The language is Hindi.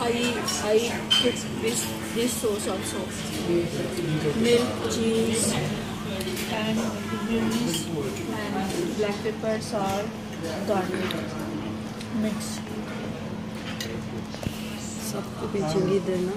I I cook this this sauce also. Milk, cheese, and mayonnaise, and black pepper, salt, garlic. Mix. सबको भेजेंगे इधर ना